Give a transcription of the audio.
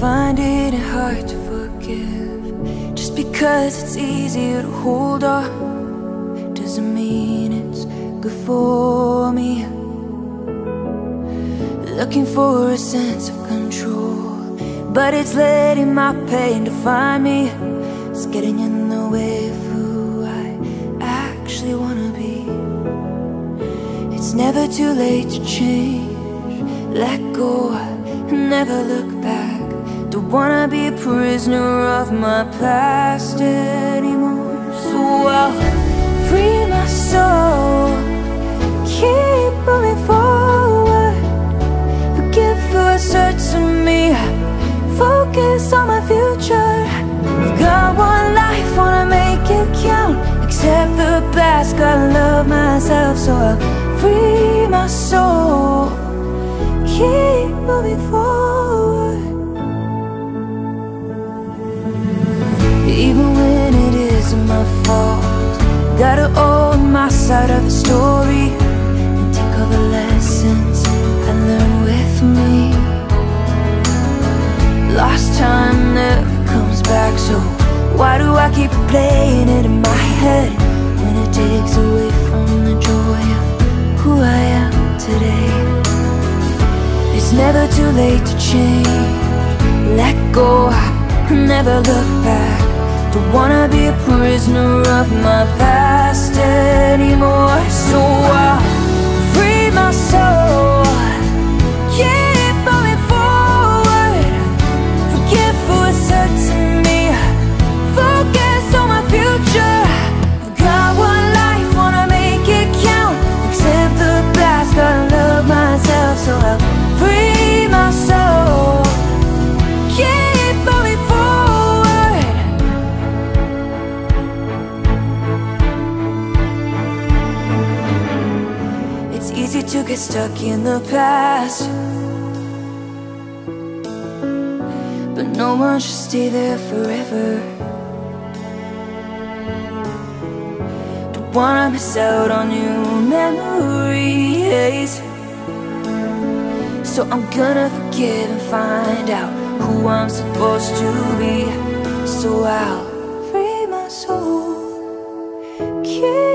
find it hard to forgive. Just because it's easier to hold on Doesn't mean it's good for me. Looking for a sense of control But it's letting my pain define me. It's getting in the way of who I actually wanna be. It's never too late to change Let go and never look back Don't wanna be a prisoner of my past anymore. So I'll free my soul. Keep moving forward. Forgive what's hurting me. Focus on my future. I've got one life, wanna make it count. Accept the past, gotta love myself. So I'll free my soul. Keep moving forward my fault. Gotta own my side of the story And take all the lessons I learned with me. Lost time never comes back So why do I keep playing it in my head When it takes away from the joy of who I am today? It's never too late to change Let go, never look back Don't wanna be a prisoner of my past anymore. So I'll free my soul easy to get stuck in the past. But no one should stay there forever. Don't wanna miss out on new memories. So I'm gonna forgive and find out Who I'm supposed to be. So I'll free my soul. Keep